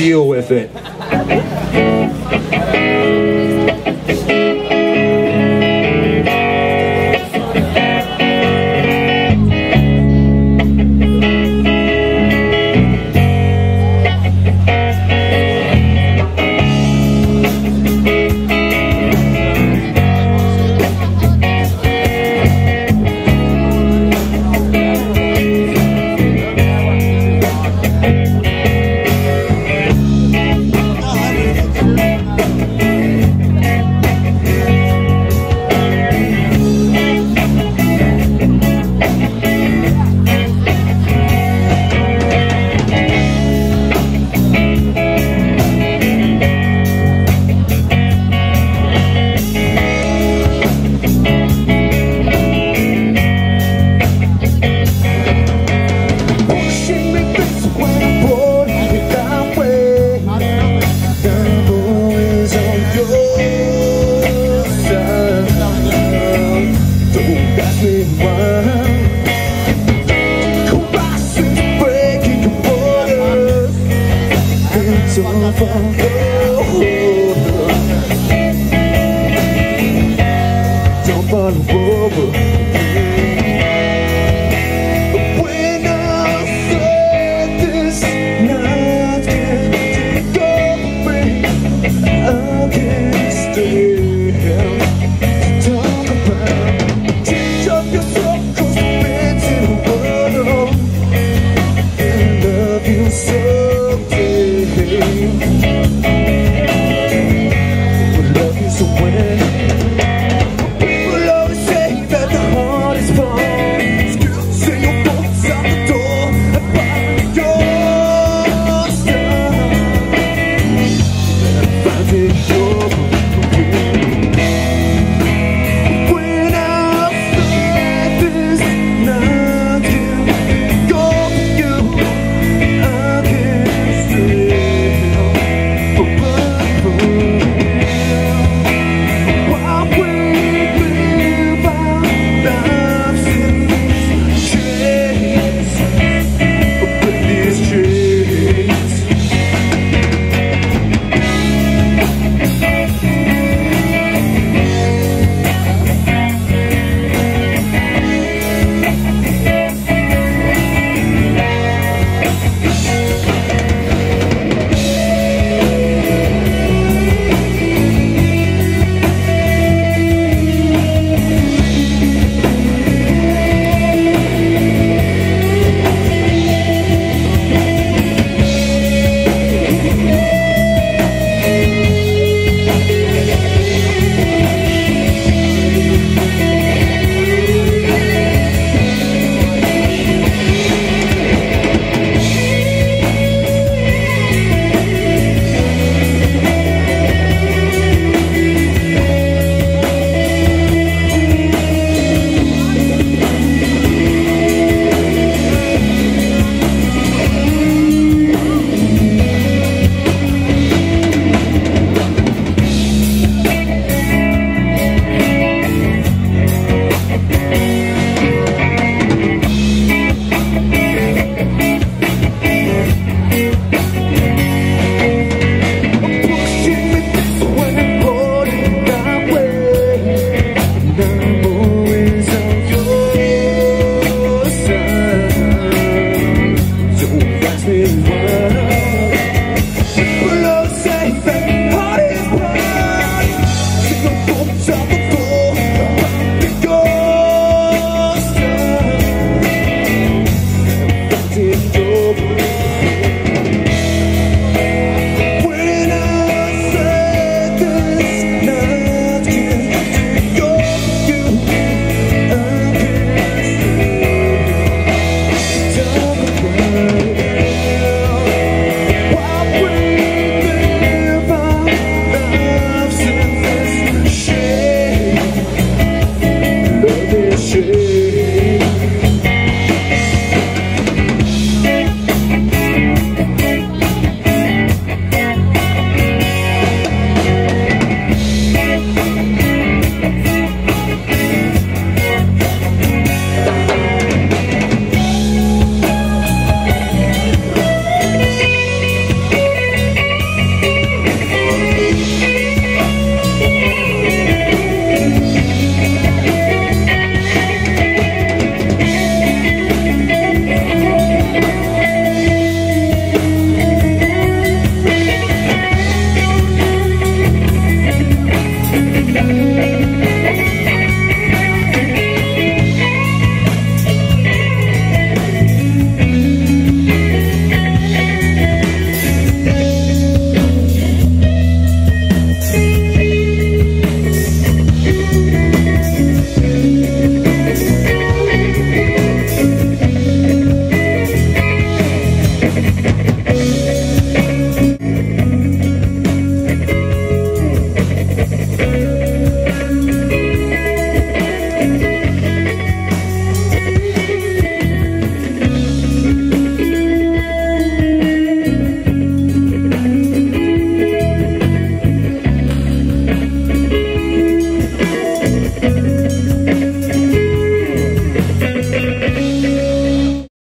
deal with it. não falo bobo When I said this night can't over I can't stay.